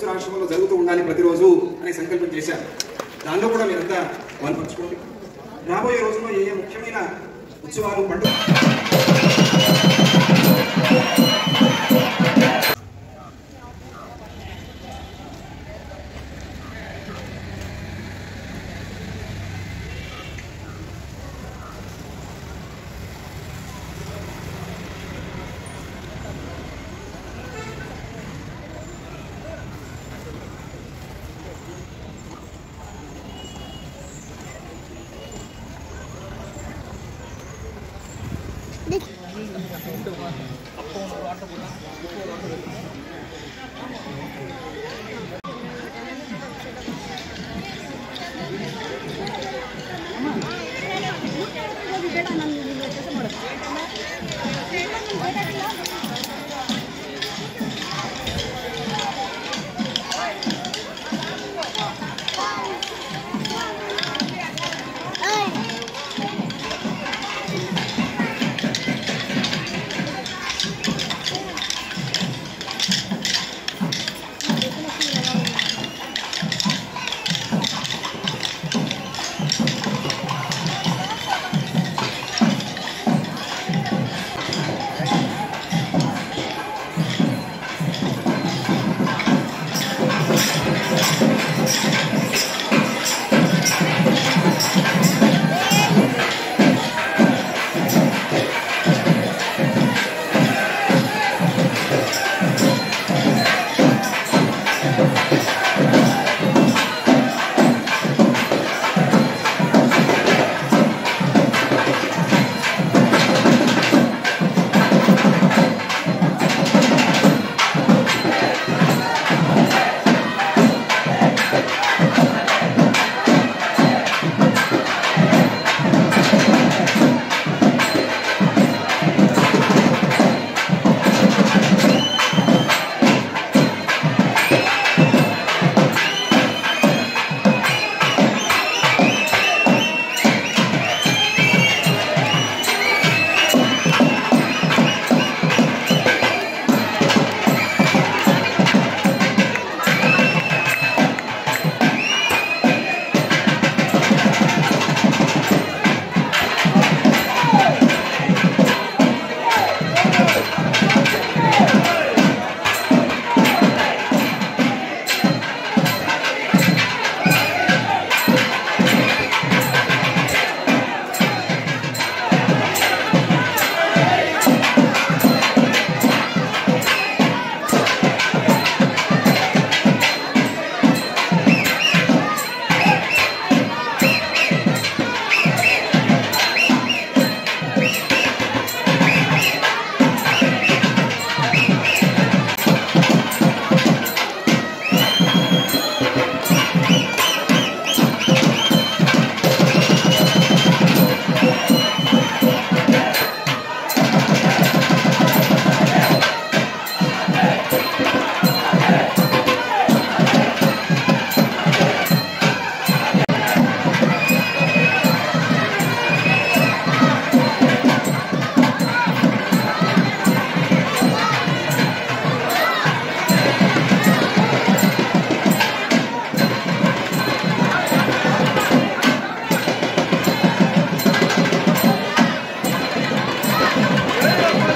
మైసూరు ఆశ్రమంలో జరుగుతూ ఉండాలి ప్రతిరోజు అనే సంకల్పం చేశారు. దానిలో కూడా మీరంతా పాల్పంచుకోండి. రాబోయే రోజుల్లో ఏ ముఖ్యమైన ఉత్సవాలు పండుగ ಬೇಡ ನಾನು ಕೆಲಸ ಮಾಡೋದು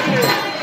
Brasil!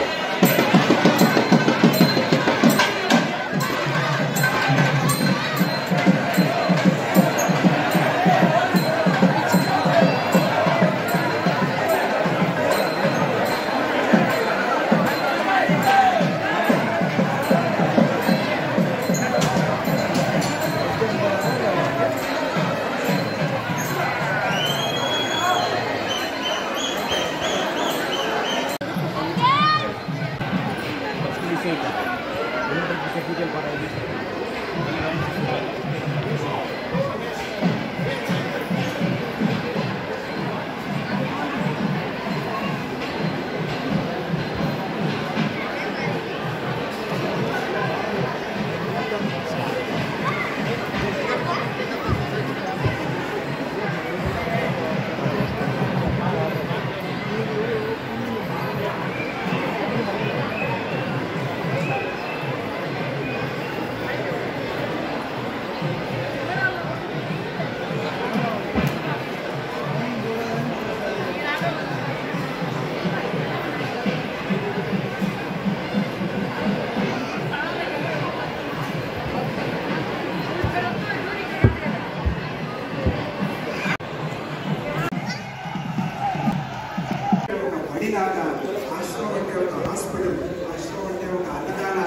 ఆశ్రమం అంటే ఒక హాస్పిటల్ ఆశ్రమం అంటే ఒక అన్నదాన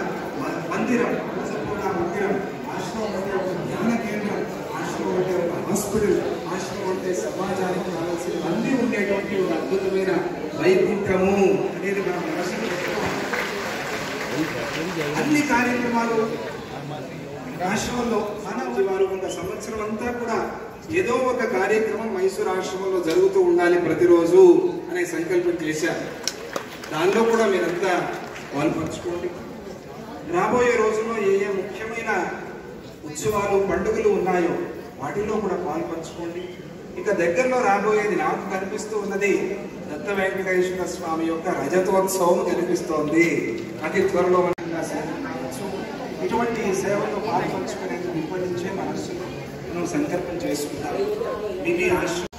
మందిరం సంపూర్ణ మందిరం ఆశ్రమం అంటే ఒక జ్ఞాన కేంద్రం ఆశ్రమం అంటే ఒక హాస్పిటల్ ఆశ్రమం అంటే సమాజానికి కావాల్సిన అన్ని ఉండేటువంటి ఒక అద్భుతమైన వైకుంఠము అనేది మనం అన్ని కార్యక్రమాలు రాష్ట్రంలో మన వారు వంద సంవత్సరం అంతా కూడా ఏదో ఒక కార్యక్రమం మైసూరు ఆశ్రమంలో జరుగుతూ ఉండాలి ప్రతిరోజు అనే సంకల్పం చేశారు. దానిలో కూడా మీరంతా పాల్పంచుకోండి. రాబోయే రోజుల్లో ఏ ఏ ముఖ్యమైన ఉత్సవాలు పండుగలు ఉన్నాయో వాటిలో కూడా పాల్పంచుకోండి. ఇక దగ్గరలో రాబోయేది నాకు కనిపిస్తూ ఉన్నది దత్త వెంకటేశ్వర స్వామి యొక్క రజతోత్సవం కనిపిస్తోంది. అతి త్వరలో మనకు సేవ కావచ్చు. ఇటువంటి సేవలో పాల్పంచుకునేందుకు ఇప్పటి నుంచే మనస్సును మనం సంకల్పం చేసుకుంటాం మీ మీ ఆశ్రమం